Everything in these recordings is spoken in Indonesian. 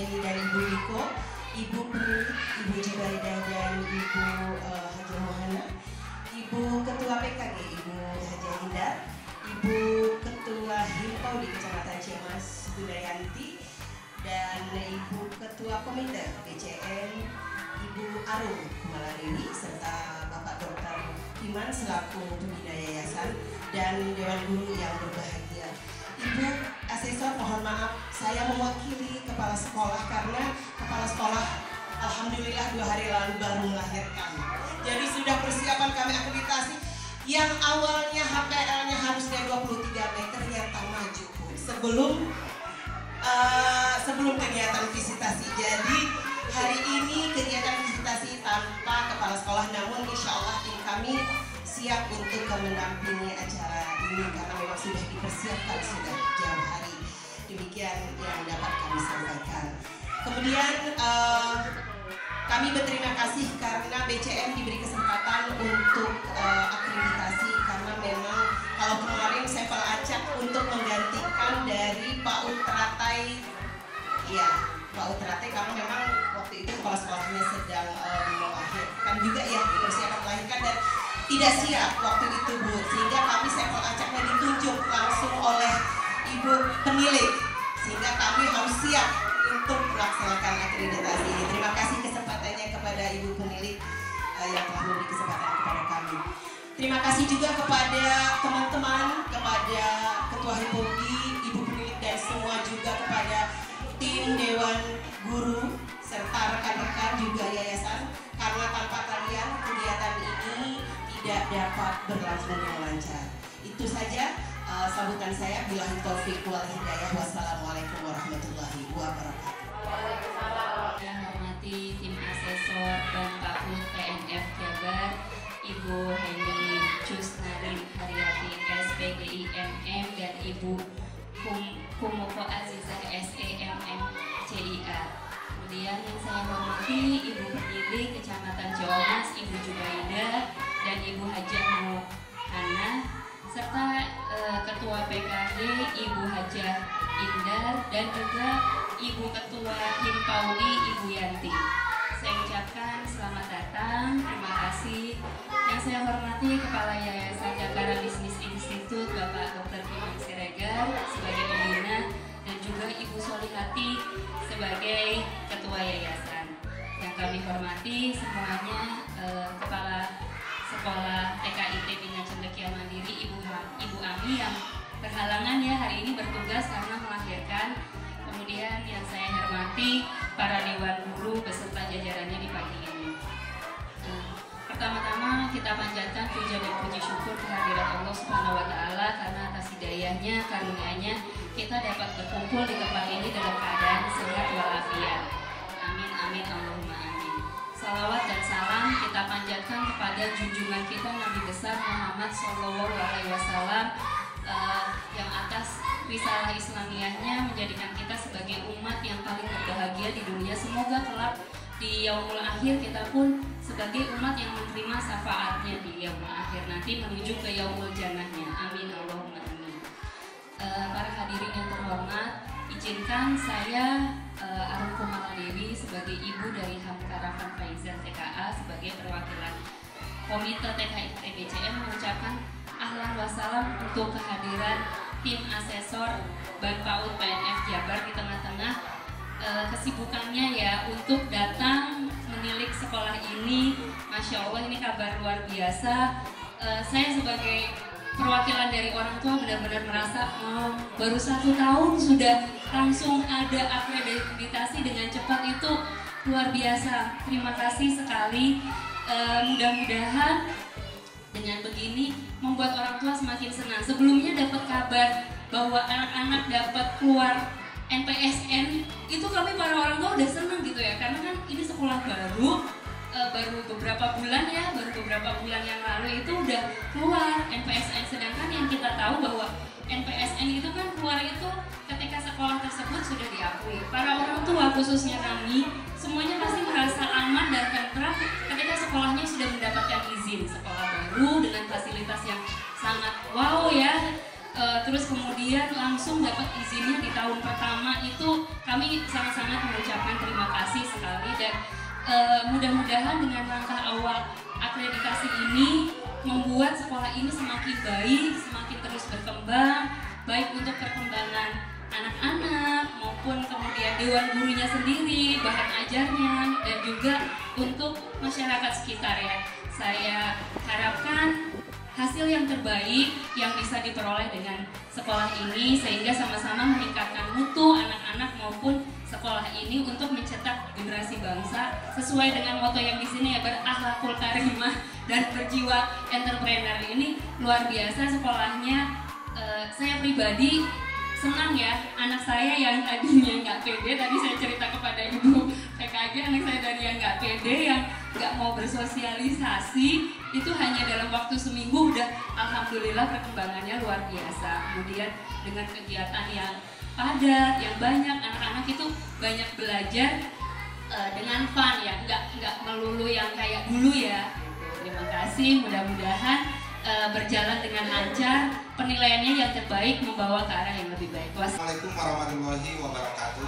Ibu Heni dan Ibu Pri, Ibu Jibaidah dan Ibu uh, Haji Mohana, Ibu Ketua PKG, Ibu Haji Hindar, Ibu Ketua Himpau di Kecamatan Ciamas, Budayanti, dan Ibu Ketua Komite BCN Ibu Arum Maladewi serta Bapak Dr. Iman selaku pembina yayasan dan Dewan Guru yang berbahagia. Ibu asesor mohon maaf saya mewakili kepala sekolah karena kepala sekolah Alhamdulillah dua hari lalu baru melahirkan. Jadi sudah persiapan kami akreditasi yang awalnya HPL-nya harusnya 23 meter tak maju sebelum uh, sebelum kegiatan visitasi. Jadi hari ini kegiatan visitasi tanpa kepala sekolah, namun insya Allah tim kami siap untuk mendampingi acara ini karena memang sudah dipersiapkan sudah jauh hari. Demikian yang dapat kami sampaikan. Kemudian uh, kami berterima kasih karena BCM diberi kesempatan untuk uh, akreditasi karena memang kalau kemarin sampel acak untuk menggantikan dari Pak Utratai iya Pak Utratai karena memang waktu itu kepala sekolahnya sedang um, tidak siap waktu itu Bu sehingga kami sampel acaknya ditunjuk langsung oleh Ibu pemilik sehingga kami harus siap untuk melaksanakan akreditasi ini. Terima kasih kesempatannya kepada Ibu pemilik uh, yang telah memberi kesempatan kepada kami. Terima kasih juga kepada teman-teman, kepada Ketua Hippogi, Ibu pemilik dan semua juga kepada tim Dewan Guru serta rekan-rekan juga yayasan karena tanpa kalian kegiatan ini tidak dapat berlangsung dengan lancar. Itu saja uh, sambutan saya. Bila taufik wal hidayah. Wassalamualaikum warahmatullahi wabarakatuh. Hidayahnya, karunia-Nya kita dapat berkumpul di tempat ini dalam keadaan sehat walafiat. Amin amin Allahumma amin. Salawat dan salam kita panjatkan kepada junjungan kita Nabi besar Muhammad Shallallahu Alaihi Wasallam uh, yang atas risalah Islamiyahnya menjadikan kita sebagai umat yang paling berbahagia di dunia. Semoga kelak di yaumul akhir kita pun sebagai umat yang menerima syafaatnya di yaumul akhir nanti menuju ke yaumul jannahnya. Amin Allahumma amin. Uh, para hadirin yang terhormat, izinkan saya uh, Arum Kumala Dewi sebagai ibu dari Hamkaravan Faizan TKA sebagai perwakilan Komite TKI TBCM mengucapkan ahlan wasalam untuk kehadiran tim asesor Bapak PNF Jabar di tengah-tengah e, kesibukannya ya untuk datang menilik sekolah ini. Masya Allah ini kabar luar biasa. E, saya sebagai perwakilan dari orang tua benar-benar merasa oh, baru satu tahun sudah langsung ada akreditasi dengan cepat itu luar biasa. Terima kasih sekali. E, mudah-mudahan dengan begini membuat orang tua semakin senang. Sebelumnya dapat kabar bahwa anak-anak dapat keluar NPSN, itu kami para orang tua udah senang gitu ya, karena kan ini sekolah baru, Eh, baru beberapa bulan ya baru beberapa bulan yang lalu itu udah keluar NPSN sedangkan yang kita tahu bahwa NPSN itu kan keluar itu ketika sekolah tersebut sudah diakui. Para orang tua khususnya kami semuanya pasti merasa aman dan tentram ketika sekolahnya sudah mendapatkan izin. Sekolah baru dengan fasilitas yang sangat wow ya. E, terus kemudian langsung dapat izinnya di tahun pertama itu kami sangat-sangat mengucapkan terima kasih sekali dan uh, mudah-mudahan dengan langkah awal akreditasi ini membuat sekolah ini semakin baik, semakin terus berkembang, baik untuk perkembangan anak-anak maupun kemudian dewan gurunya sendiri, bahan ajarnya, dan juga untuk masyarakat sekitar ya. Saya harapkan hasil yang terbaik yang bisa diperoleh dengan sekolah ini sehingga sama-sama meningkatkan mutu anak-anak maupun sekolah ini untuk mencetak generasi bangsa sesuai dengan moto yang di sini ya berakhlakul karimah dan berjiwa entrepreneur ini luar biasa sekolahnya. Uh, saya pribadi senang ya anak saya yang tadinya nggak pede tadi saya cerita kepada ibu PKG anak saya dari yang nggak pede yang nggak mau bersosialisasi itu hanya dalam waktu seminggu udah alhamdulillah perkembangannya luar biasa. Kemudian dengan kegiatan yang padat yang banyak anak-anak itu banyak belajar uh, dengan fun ya. Nggak nggak melulu yang kayak dulu ya. Terima kasih mudah-mudahan uh, berjalan dengan lancar, penilaiannya yang terbaik membawa ke arah yang lebih baik. Assalamualaikum warahmatullahi wabarakatuh.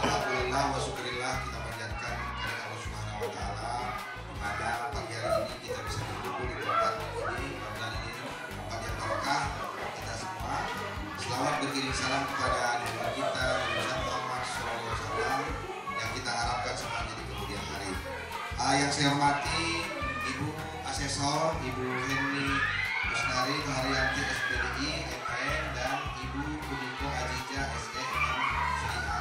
Alhamdulillah wa syukurillah kita panjatkan kepada Allah Subhanahu wa taala. Pada salam kepada Nabi kita Nabi Muhammad SAW yang kita harapkan semuanya di kemudian hari. Uh, yang saya hormati Asesor Ibu Henry Kusnari Haryanti SPDI MN dan Ibu Kuniko Aziza SEM CIA.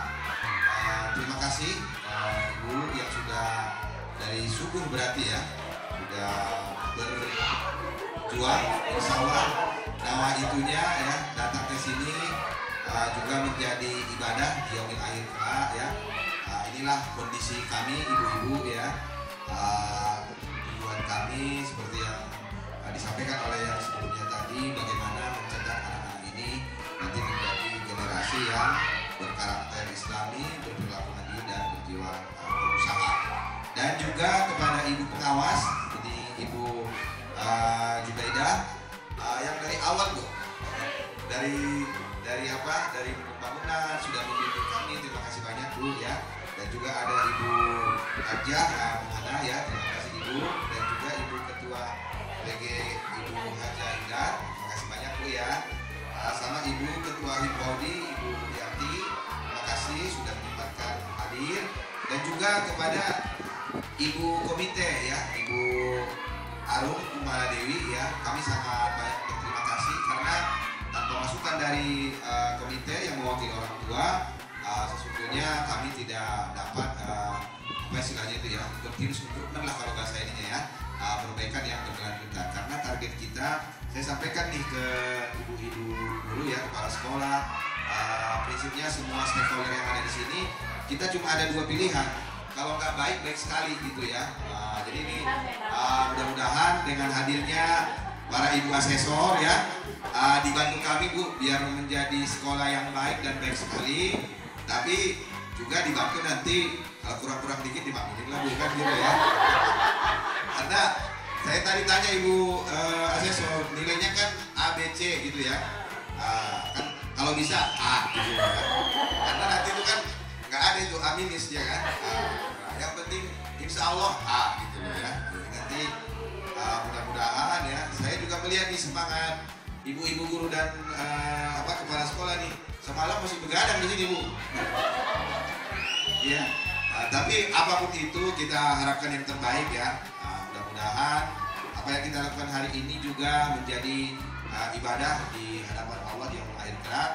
Uh, terima kasih uh, Ibu yang sudah dari subuh berarti ya sudah berjuang insya Allah nama itunya ya datang ke sini uh, juga menjadi ibadah di yaumil akhir ya uh, inilah kondisi kami ibu-ibu ya uh, kami seperti yang uh, disampaikan oleh yang sebelumnya tadi bagaimana mencetak anak-anak ini nanti menjadi generasi yang berkarakter islami, berperilaku adil dan berjiwa uh. Dan juga kepada ibu pengawas, jadi ibu uh, Jubaidah uh, yang dari awal bu, dari dari apa? Dari pembangunan sudah membimbing kami. Terima kasih banyak bu ya. Dan juga ada ibu Arja uh, ya. Terima kasih ibu dan PG Ibu Haja Indah terima kasih banyak Bu ya uh, sama Ibu Ketua Himpaudi Ibu Yati terima kasih sudah menyempatkan hadir dan juga kepada Ibu Komite ya Ibu Arum Kumala Dewi ya kami sangat banyak dari uh, komite yang mewakili orang tua uh, sesungguhnya kami tidak dapat uh, apa istilahnya itu ya continuous improvement lah kalau bahasa ininya ya uh, perbaikan yang berkelanjutan. Karena target kita saya sampaikan nih ke ibu-ibu guru ya kepala sekolah uh, prinsipnya semua stakeholder yang ada di sini kita cuma ada dua pilihan. Kalau nggak baik baik sekali gitu ya. Uh, jadi ini uh, mudah-mudahan dengan hadirnya para ibu asesor ya. Uh, dibantu kami bu biar menjadi sekolah yang baik dan baik sekali. Tapi juga dibantu nanti kalau kurang-kurang dikit dimaklumin lah bu kan gitu ya. Karena saya tadi tanya ibu uh, asesor nilainya kan A B C gitu ya. Uh, kan kalau bisa A gitu ya. Karena nanti itu kan nggak ada itu A minus ya kan? Uh, yang penting insya Allah A gitu ya. Nanti uh, mudah-mudahan melihat nih semangat ibu-ibu guru dan uh, apa kepala sekolah nih. Semalam masih begadang di sini bu. Ya uh, tapi apa pun itu kita harapkan yang terbaik ya. Mudah-mudahan apa yang kita lakukan hari ini juga menjadi uh, ibadah di hadapan Allah yang akhir kelak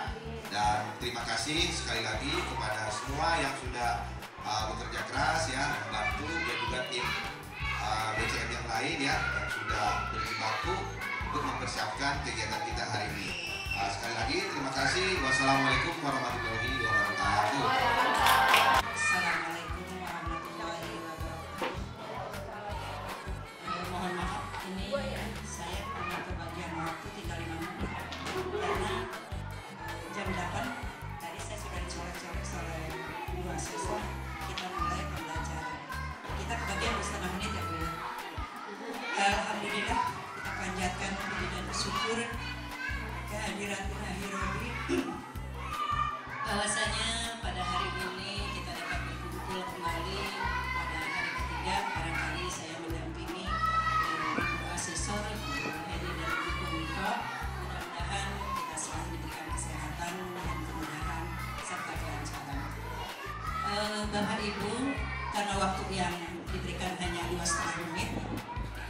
dan terima kasih sekali lagi kepada semua yang sudah uh, bekerja keras ya membantu dan juga tim uh, BCM yang lain ya yang sudah berjibaku untuk mempersiapkan kegiatan kita hari ini. Uh, sekali lagi terima kasih. Wassalamualaikum warahmatullahi wabarakatuh. Bersyukur kehadiran Ilahi Robi bahwasanya pada hari ini kita dapat berkumpul kembali pada hari ketiga. Barangkali saya mendampingi Ibu Asesor Ibu Hedi dan Ibu Miko mudah-mudahan kita selalu diberikan kesehatan dan kemudahan serta kelancaran. Eh, Bapak Ibu karena waktu yang diberikan hanya dua setengah menit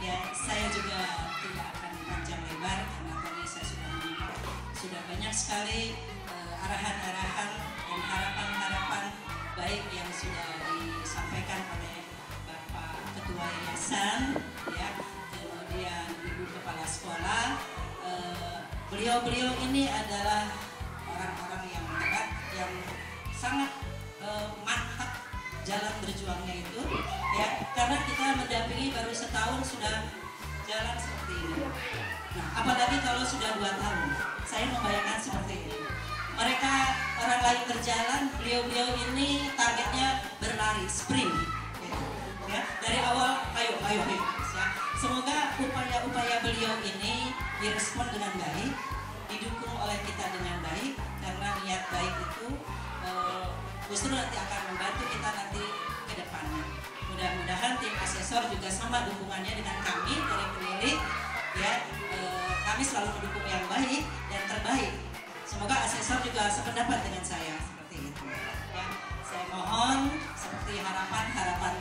ya saya juga tidak akan panjang lebar karena tadi saya sudah menyimak. Sudah banyak sekali eh, arahan-arahan dan harapan-harapan baik yang sudah disampaikan oleh Bapak Ketua Yayasan ya kemudian Ibu Kepala Sekolah. Eh, beliau-beliau ini adalah orang-orang yang hebat yang sangat eh, mantap jalan berjuangnya itu ya. Karena kita mendampingi baru setahun sudah jalan seperti ini nah apalagi kalau sudah dua tahun saya membayangkan seperti ini. Mereka orang lain berjalan beliau-beliau ini targetnya berlari sprint. Ya dari awal ayo ayo ayo. Ya semoga upaya-upaya beliau ini direspon dengan baik didukung oleh kita dengan baik karena niat baik itu eh, justru nanti akan membantu kita nanti ke depannya. Mudah-mudahan tim asesor juga sama dukungannya dengan kami dari penilik ya kami selalu mendukung yang baik dan terbaik. Semoga asesor juga sependapat dengan saya seperti itu. Ya, saya mohon seperti harapan-harapan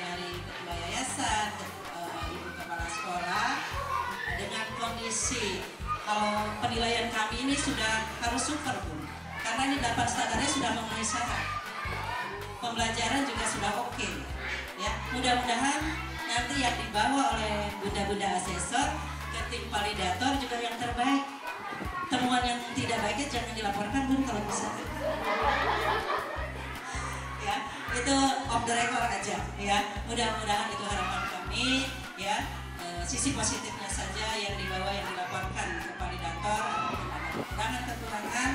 dari ketua yayasan, eh, ibu kepala sekolah dengan kondisi kalau penilaian kami ini sudah harus super pun karena ini dapat standarnya sudah memenuhi syarat pembelajaran juga sudah oke ya mudah-mudahan nanti yang dibawa oleh bunda-bunda asesor tim validator juga yang terbaik. Temuan yang tidak baiknya jangan dilaporkan bun kalau bisa. Ya itu off the record aja ya. Mudah-mudahan itu harapan kami ya. Eh, sisi positifnya saja yang dibawa yang dilaporkan ke validator kekurangan-kekurangan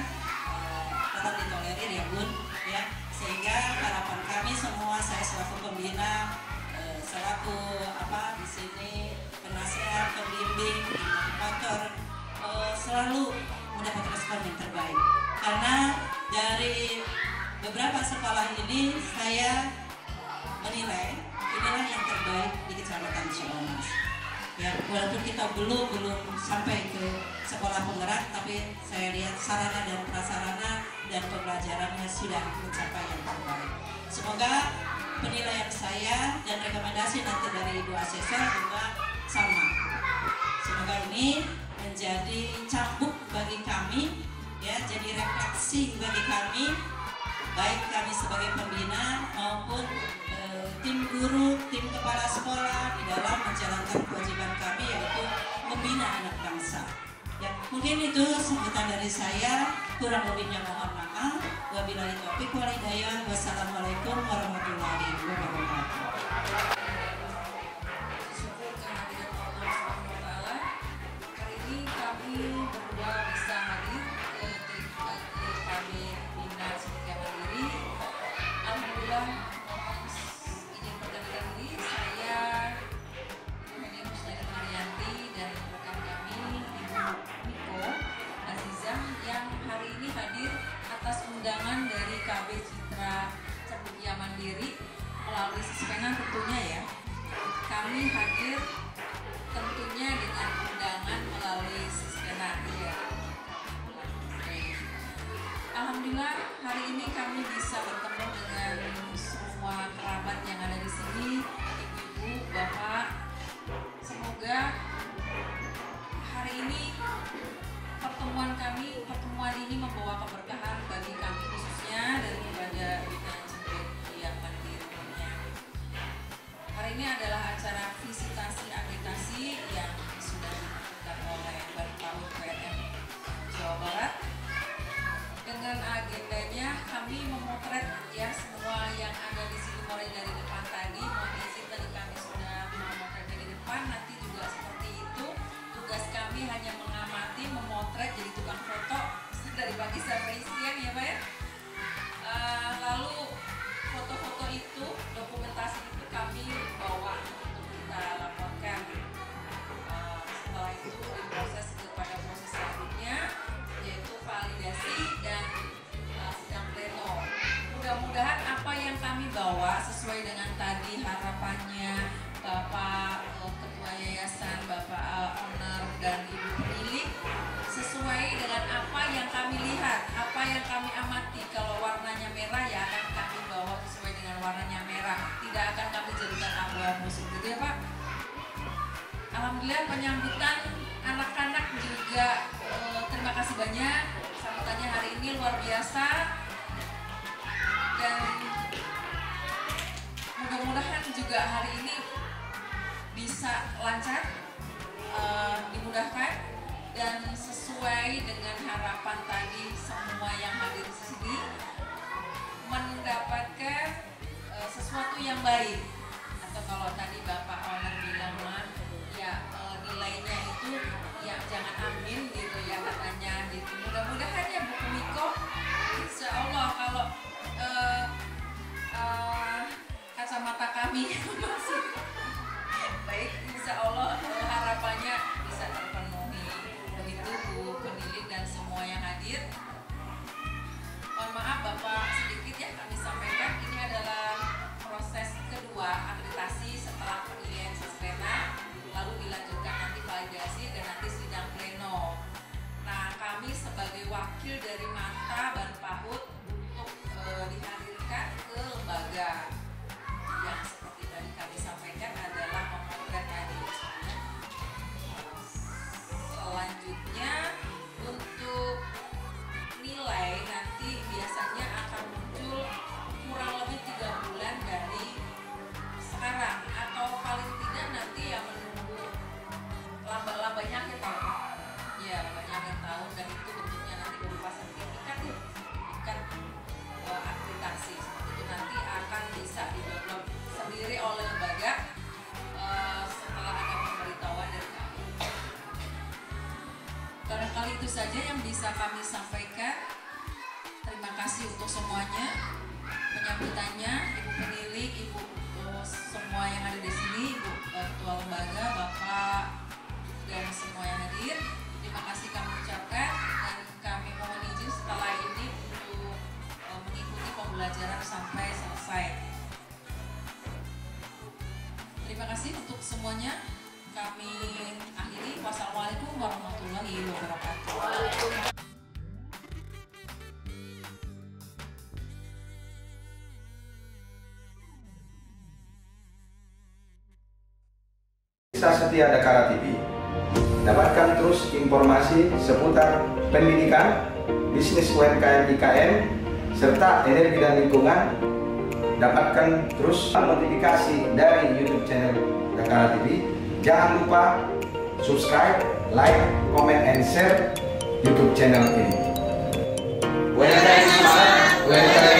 eh, tolong ditolerir ya bun ya. Sehingga harapan kami semua saya selaku pembina eh, selaku apa di sini penasehat pembimbing motivator eh, selalu mendapat respon yang terbaik. Karena dari beberapa sekolah ini saya menilai inilah yang terbaik di kecamatan Ciamas ya walaupun kita belum belum sampai ke sekolah penggerak tapi saya lihat sarana dan prasarana dan pembelajarannya sudah mencapai yang terbaik. Semoga penilaian saya dan rekomendasi nanti dari ibu asesor juga sama semoga ini menjadi cambuk bagi kami ya jadi refleksi bagi kami baik kami sebagai pembina maupun eh, tim guru, tim kepala sekolah di dalam menjalankan kewajiban kami yaitu membina anak bangsa. Ya, mungkin itu sebutan dari saya. Kurang lebihnya mohon maaf. Wabillahi taufiq wal hidayah. Wassalamualaikum warahmatullahi wabarakatuh. Tentunya ya kami hadir tentunya dengan undangan melalui ya. Alhamdulillah hari ini kami bisa bertemu dengan semua kerabat yang ada di sini, ibu-ibu, bapak. Semoga hari ini pertemuan kami, pertemuan ini membawa keberkahan bagi kami khususnya dari keluarga ini adalah acara visitasi agitasi yang sudah dilakukan oleh Berpaut PNM Jawa Barat. Dengan agendanya kami memotret Alhamdulillah penyambutan anak-anak juga eh, terima kasih banyak. Sambutannya hari ini luar biasa. Dan mudah-mudahan juga hari ini bisa lancar eh, dimudahkan. Dan sesuai dengan harapan tadi semua yang hadir di sini mendapatkan eh, sesuatu yang baik. Atau kalau tadi itu saja yang bisa kami sampaikan. Terima kasih untuk semuanya. Penyambutannya, Ibu penilik, Ibu eh, semua yang ada di sini, Ibu eh, Ketua Lembaga, Bapak, dan semua yang hadir. Terima kasih kami ucapkan dan kami mohon izin setelah ini untuk eh, mengikuti pembelajaran sampai selesai. Terima kasih untuk semuanya. Kami akhiri. Wassalamualaikum warahmatullahi wabarakatuh. Desa Setia Dakara TV. Dapatkan terus informasi seputar pendidikan, bisnis UMKM IKM, serta energi dan lingkungan. Dapatkan terus notifikasi dari YouTube channel Dakara TV. Jangan lupa subscribe, like, comment, and share YouTube channel ini. Welcome, welcome.